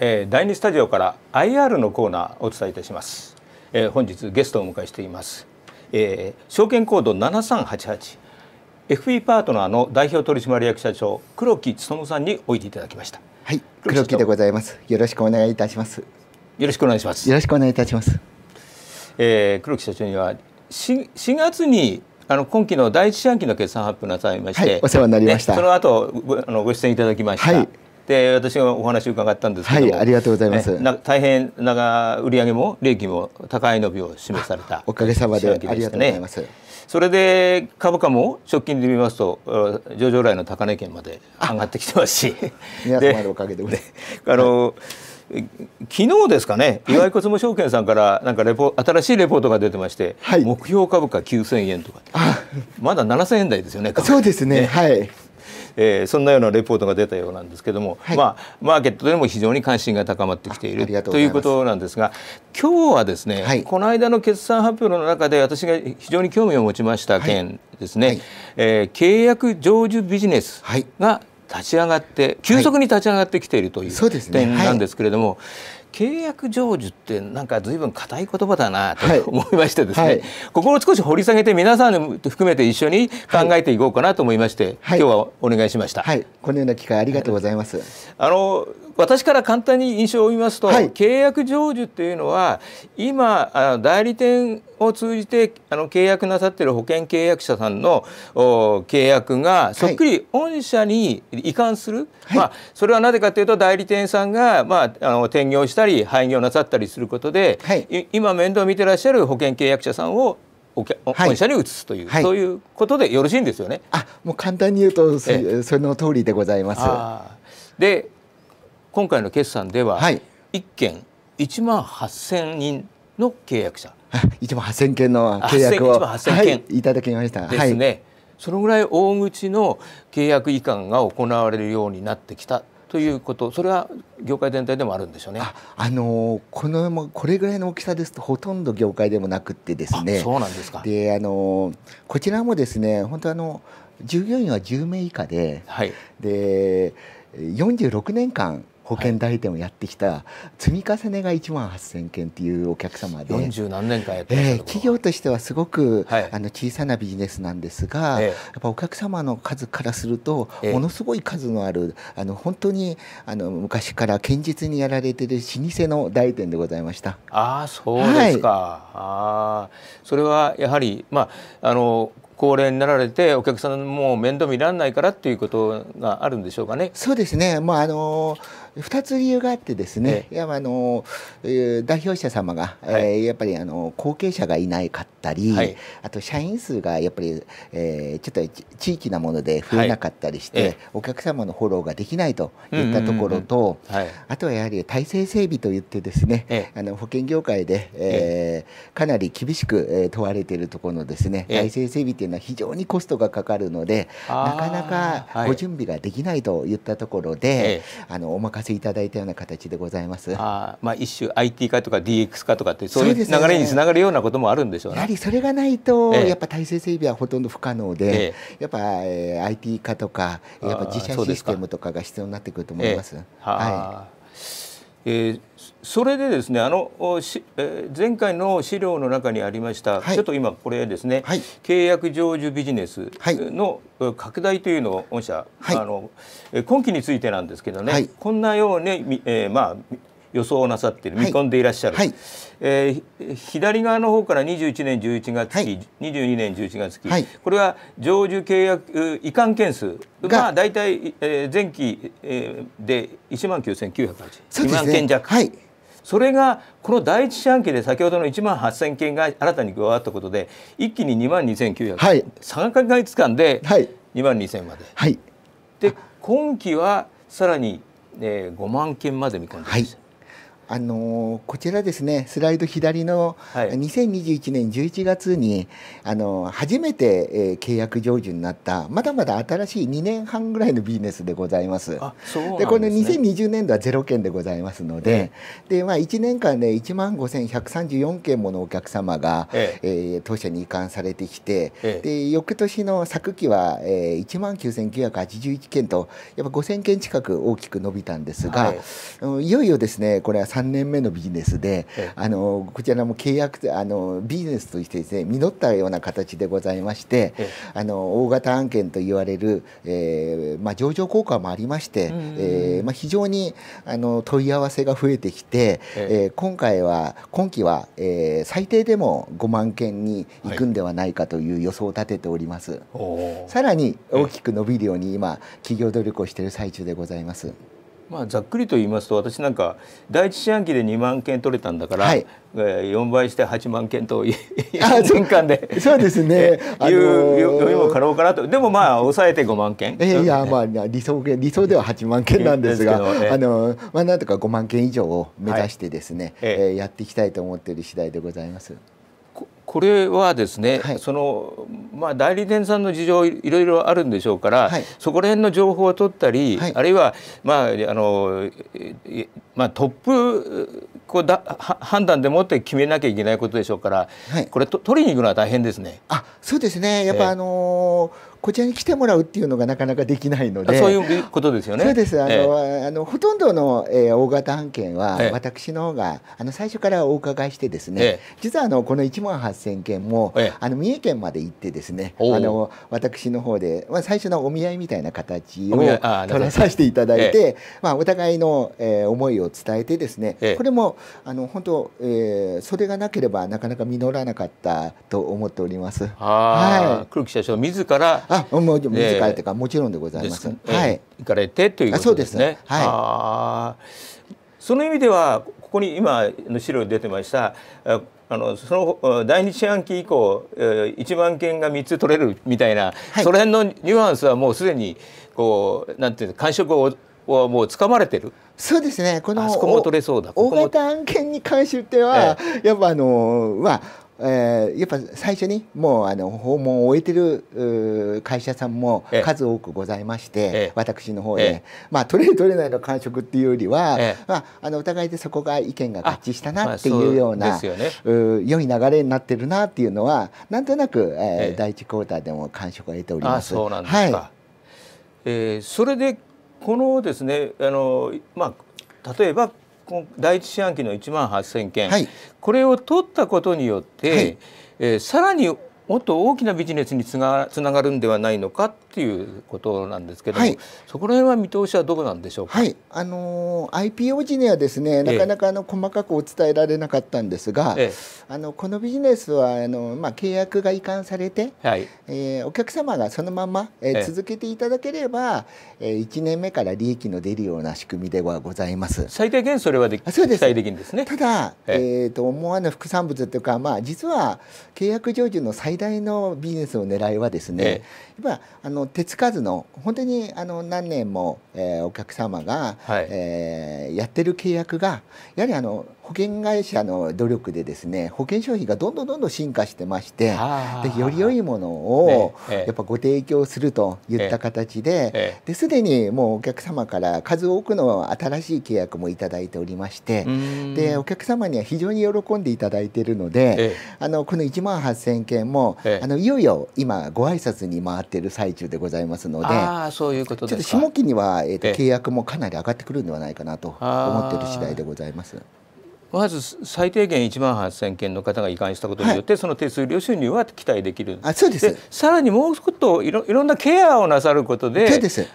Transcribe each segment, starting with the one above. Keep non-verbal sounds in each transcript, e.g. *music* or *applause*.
はい、えー、第2スタジオから IR のコーナーお伝えいたします、えー、本日ゲストをお迎えしています、えー、証券コード7388 FE パートナーの代表取締役社長黒木勉さんにおいていただきました。はい黒木でございます。よろしくお願いいたします。よろしくお願いします。よろしくお願いいたします、えー、黒木社長には 4, 4月にあの今期の第一四半期の決算発表なさいまして、はい、お世話になりました、ね、その後ごあのご出演いただきました、はいで私がお話を伺ったんですけどはい、ありがとうございます。大変長売上も利益も高い伸びを示されたおかげさまでありがとうございます。それで株価も直近で見ますと上場来の高値圏まで上がってきてますし、*laughs* 皆様のおかげであの、昨日ですかね、岩井コスモ証券さんからなんかレポ新しいレポートが出てまして、はい、目標株価9000円とか。まだ7000円台ですよねそうですね。はいえー、そんなようなレポートが出たようなんですけども、はい、まあ、マーケットでも非常に関心が高まってきているということなんですが今日はですね、はい、この間の決算発表の中で私が非常に興味を持ちました件ですね、はい、えー、契約成就ビジネスが立ち上がって急速に立ち上がってきているという点なんですけれども、契約成就ってなんか随分硬い言葉だなと思いましてですね、はい。はい、ここを少し掘り下げて皆さん含めて一緒に考えていこうかなと思いまして、はい、今日はお願いしました、このような機会ありがとうございます。あの私から簡単に印象を見ますと、はい、契約成就っていうのは今あの代理店を通じてあの契約なさっている保険契約者さんの契約がそっくり御社に移管する、はい、まあ、それはなぜかというと代理店さんが、まあ、あの転業したり廃業なさったりすることで、はい、今面倒を見てらっしゃる保険契約者さんを本社に移すという、はい、そういうことでよろしいんですよね。あもう簡単に言うとその通りでございます。で今回の決算では、はい、1件1万8000人の契約者 *laughs* 1万8000件の契約を、はい、いただきましたですね、はい、そのぐらい大口の契約移管が行われるようになってきたということそれは業界全体でもあるんでしょうね。あのこのこれぐらいの大きさですとほとんど業界でもなくてですね。そうなんですか。であのこちらもですね本当あの従業員は10名以下で、はい、で46年間保険代理店をやってきた積み重ねが1万8000件っていうお客様で40何年間やってえー、企業としてはすごく、はい、あの小さなビジネスなんですが、えー、やっぱお客様の数からすると、えー、ものすごい数のあるあの本当にあの昔から堅実にやられてる老舗の代理店でございました。ああそうですか、はい、あ。それはやはりまああの高齢になられてお客さんも面倒見られないからっていうことがあるんでしょうかね。そうですね。まああの2つ理由があってですね、ええ、やあの代表者様が、はい、えー、やっぱりあの後継者がいないかったり、はい、あと社員数がやっぱり、えー、ちょっと地域なもので増えなかったりして、はい、お客様のフォローができないといったところと、あとはやはり体制整備といってですね、え、あの保険業界で、えー、かなり厳しく、えー、問われているところのですね、体制整備というのは非常にコストがかかるのでなかなかご準備ができないといったところで、あのお任せいただいたような形でございます。あまあ一種 IT 化とか DX 化とかってそういう流れにつながるようなこともあるんでしょうね。やはりそれがないと、やっぱ体制整備はほとんど不可能で、やっぱ、えー、IT 化とかやっぱ自社システムとかが必要になってくると思います。はい。えー、それでですねあのし、えー、前回の資料の中にありました、はい、ちょっと今これですね、はい、契約成就ビジネスの拡大というのを御社、はい、あの今期についてなんですけどね、こんなように、えー、まあ予想なさっている、見込んでいらっしゃる、はい、えー、左側の方から21年11月期、はい、22年11月期、はい、これは成就契約移管件数。まあ大体、えー、前期、えー、で1万9908、2万件弱。はい。それがこの第一四半期で先ほどの1万8000件が新たに加わったことで一気に2万2900、はい、3か月間で2万2000まで、はい、で今期はさらに、えー、5万件まで見込んでいます。はいあのこちらですねスライド左の2021年11月にあの初めて、えー、契約成就になったまだまだ新しい2年半ぐらいのビジネスでございます。あそうで、ね、この2020年度はゼロ件でございますので、えでまあ1年間で1万5134件ものお客様が、ええ。ー、当社に移管されてきて、えで翌年の昨期は、えー、1万9981件とやっぱ5000件近く大きく伸びたんですが、はい、いよいよですねこれは3年目のビジネスで、あのこちらも契約あのビジネスとしてですね実ったような形でございまして、あの大型案件と言われる、えーまあ、上場効果もありまして、えーまあ、非常にあの問い合わせが増えてきて、えー、今回は今期は、えー、最低でも5万件に行くんではないかという予想を立てております、はい、さらに大きく伸びるように今企業努力をしている最中でございます。まあ、ざっくりと言いますと私なんか第一四半期で2万件取れたんだから、はい、4倍して8万件と *laughs* 4年間で。そうですね。いう余裕も可能かなと。でもまあ抑えて5万件、えー、いやまあ理想理想では8万件なんですがあの、まあ、なんとか5万件以上を目指してですね、はい、えー、やっていきたいと思っている次第でございます。これはですね、はい、そのまあ、代理店さんの事情いろいろあるんでしょうから、はい、そこら辺の情報を取ったり、はい、あるいは、まああのまあ、トップこうだ判断でもって決めなきゃいけないことでしょうから、これと取りに行くのは大変ですね。あそうですね。やっぱ、あのーこちらに来てもらうっていうのがなかなかできないので。そういうことですよね。そうです。あの、ええ、あのほとんどの、えー、大型案件は、え、私の方があの最初からお伺いしてですね、実はあのこの1万8000件も、あの三重県まで行ってですねあの私の方で、まあ、最初のお見合いみたいな形を取らさせていただいて、まあ、お互いの、えー、思いを伝えてですね、これもあの本当、えー、それがなければなかなか実らなかったと思っております。はい、黒木社長自ら？あもう自らというか、もちろんでございます。はい。行かれてということですね。すはい。その意味ではここに今の資料に出てましたあのその第二四半期以降1万件が3つ取れるみたいな、はい、その辺のニュアンスはもうすでにこうなんていう感触をはもう掴まれてる？そうですね。この大型案件に関しては、ええ、やっぱあのまあえー、やっぱ最初にもうあの訪問を終えてる会社さんも数多くございまして、ええ、私の方で、え、まあ取れる取れないの感触っていうよりは、まあ、あのお互いでそこが意見が合致したなっていうような、まあね、う良い流れになってるなっていうのはなんとなく、えー第一クォーターでも感触を得ております。そうなんですか、はい、えー、それでこのですねあの、まあ、例えば第一四半期の1万8,000件、はい、これを取ったことによって、はい、えー、さらにもっと大きなビジネスにつながるんではないのかっていうことなんですけども、はい、そこら辺は見通しはどこなんでしょうか？はい、あの IPO 時にはですね。なかなかあの細かくお伝えられなかったんですが、ええ、あのこのビジネスはあのまあ契約が移管されて、はい、えー、お客様がそのまま、えー、続けていただければ、えー、1年目から利益の出るような仕組みではございます。最低限それはできそうです。期待できるんですね。ただ、えー、と思わぬ副産物というかまあ実は契約成就の最大のビジネスの狙いはですね、ええ、やっぱあの手つかずの本当にあの何年も、えー、お客様が、はい、えー、やってる契約がやはりあの保険会社の努力でですね保険商品がどんどんどんどん進化してましてでより良いものをやっぱご提供するといった形でですでにもうお客様から数多くの新しい契約もいただいておりましてでお客様には非常に喜んでいただいているのであのこの1万8000件もあのいよいよ今ご挨拶に回っている最中でございますのでそういうことちょっと下期には、えー、と契約もかなり上がってくるんではないかなと思っている次第でございます。まず最低限1万8000件の方が移管したことによって、はい、その手数料収入は期待できるあそうです。さらにもう少しいろいろんなケアをなさることで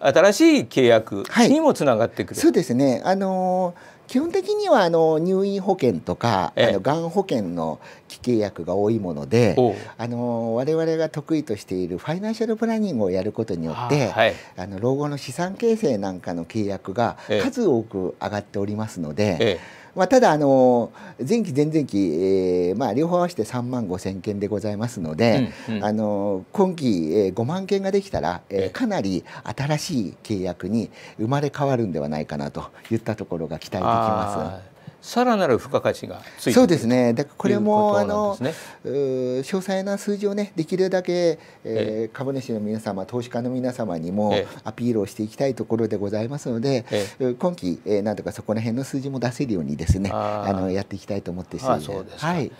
新しい契約にもつながってくる、はい、そうですね。あの基本的にはあの入院保険とか、あのがん保険の契約が多いものであの我々が得意としているファイナンシャルプランニングをやることによって、はい、あの老後の資産形成なんかの契約が数多く上がっておりますので。ええまあ、ただあの前期前々期、えーまあ、両方合わせて3万5千件でございますので、うんうん、あの今期、えー、5万件ができたら、えー、かなり新しい契約に生まれ変わるんではないかなといったところが期待できます。さらなる付加価値がついてそうですね。だからこれも、ね、あの詳細な数字をねできるだけ、えー、株主の皆様投資家の皆様にもアピールをしていきたいところでございますので、今期、えー、なんとかそこら辺の数字も出せるようにですねあのやっていきたいと思ってそうで。すはい。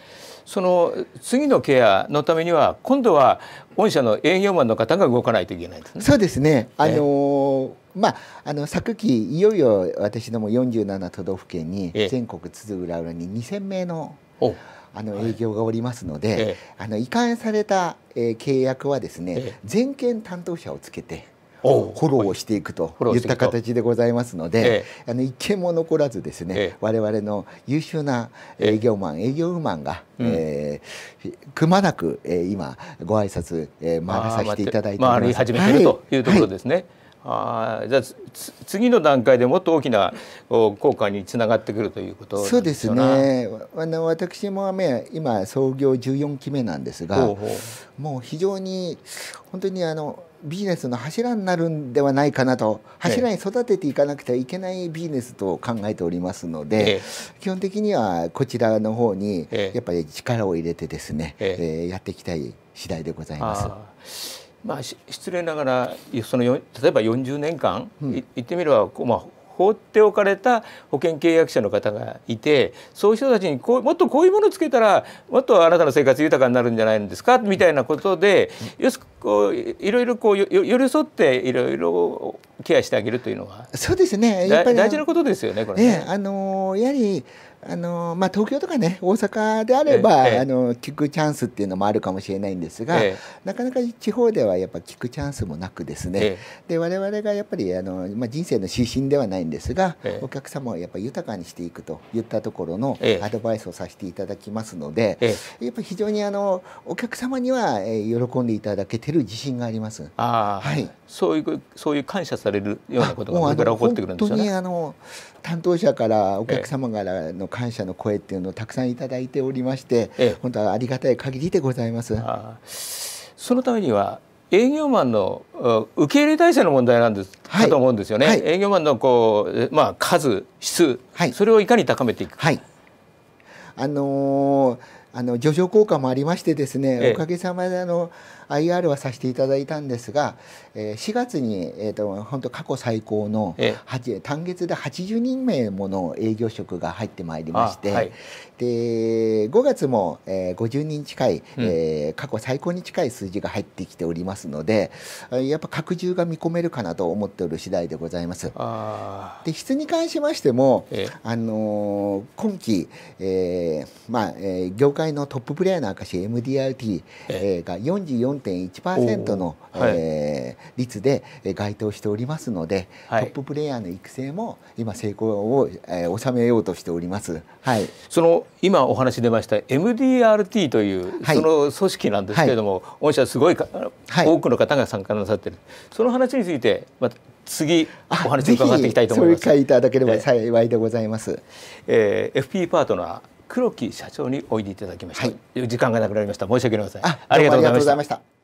その次のケアのためには今度は御社の営業マンの方が動かないといけないですね。そうですね。あのー、まあ、あの昨期いよいよ私ども47都道府県に全国津々浦々に2,000名のあの営業がおりますので、あの移管された、えー、契約はですね、全県担当者をつけて。フォローをしていくといった形でございますので、あの一件も残らずですね、え我々の優秀な営業マン、営業ウマンが、うえくまなく、えー、今ご挨拶、えー、回らさせていただいて回り始めている、というところですね。はいあじゃあ次の段階でもっと大きな効果につながってくるということそうですね。あの私も今創業14期目なんですがもう非常に本当にあのビジネスの柱になるんではないかなと柱に育てていかなくてはいけないビジネスと考えておりますので、え基本的にはこちらの方にやっぱり力を入れてですね、ええ。やっていきたい次第でございます。まあ、失礼ながらその例えば40年間、うん、言ってみればまあ、放っておかれた保険契約者の方がいてそういう人たちにこうもっとこういうものをつけたらもっとあなたの生活豊かになるんじゃないんですか？みたいなことで、うん、よしこういろいろこう寄り添っていろいろケアしてあげるというのは。そうですね。やっぱり大事なことですよねこれね。ねあのやはりあのまあ、東京とかね大阪であれば、ええ、あの聞くチャンスっていうのもあるかもしれないんですが、え、なかなか地方ではやっぱ聞くチャンスもなくですね、で我々がやっぱりあの、まあ、人生の指針ではないんですが、お客様をやっぱり豊かにしていくといったところのアドバイスをさせていただきますので、やっぱり非常にあのお客様には喜んでいただけてる自信があります。あはい、そういうそういう感謝されるようなことがこれから起こってくるんですよね。本当にあの担当者からお客様からの感謝の声っていうのをたくさんいただいておりまして、ええ、本当はありがたい限りでございます。そのためには営業マンの受け入れ体制の問題なんです、はい、かと思うんですよね。はい、営業マンのこうまあ数質、はい、それをいかに高めていく。はい。あのー、あの助長効果もありましてですね、ええ、おかげさまであの IR はさせていただいたんですが、えー、4月に、えーと、本当過去最高の、ええ、単月で80人名もの営業職が入ってまいりまして、はい、で5月も、えー、50人近い、うん、えー、過去最高に近い数字が入ってきておりますのでやっぱ拡充が見込めるかなと思っておる次第でございます。で質に関しましても、ええ、あのー、今期、えーまあえー、業界のトッププレーヤーの証 MDRT、ええ。ー、が44 4.1%の、はい、えー、率で該当しておりますので、はい、トッププレーヤーの育成も今成功を、えー、収めようとしております。はい、その今お話出ました MDRT という、その組織なんですけれども、御社すごいか、多くの方が参加なさってる。その話についてまた次お話伺っていきたいと思います。そういういただければ幸いでございます。えー、FP パートナー黒木社長においでいただきました、はい、時間がなくなりました。申し訳ありません。ありがとうございました